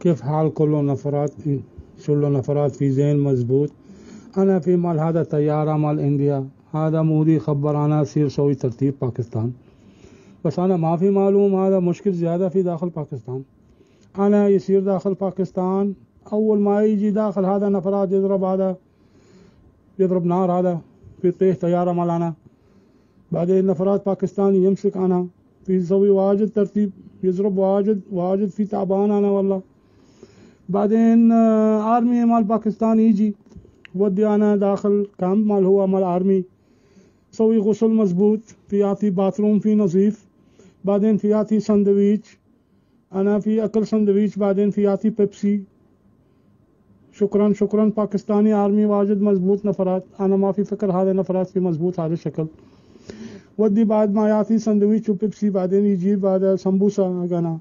كيف حال كل نفرات؟ كل نفرات؟ في زين مزبوط أنا في مال هذا طيارة مال India. هذا مودي خبر أنا سير سوي ترتيب باكستان بس أنا ما في معلوم هذا مشكل زيادة في داخل باكستان أنا يصير داخل باكستان أول ما يجي داخل هذا نفرات يضرب هذا يضرب نار هذا. في طيح طيارة مال أنا بعدين نفرات باكستاني يمسك أنا. في يسوي واجد ترتيب يضرب واجد واجد في تعبان أنا والله. بعدين army آه، مال باكستان يجي ودي أنا داخل camp مال هو مال army سوي غسل مزبوط في يعطي bathroom في نظيف بعدين في يعطي سندويش أنا في أكل سندويش بعدين في يعطي بيبسي شكرا شكرا باكستاني army واجد مزبوط نفرات. أنا ما في فكر هذا نفرات في مزبوط هذا الشكل ودي بعد ما يعطي سندويش وبيبسي بعدين يجيب هذا سمبوسة أنا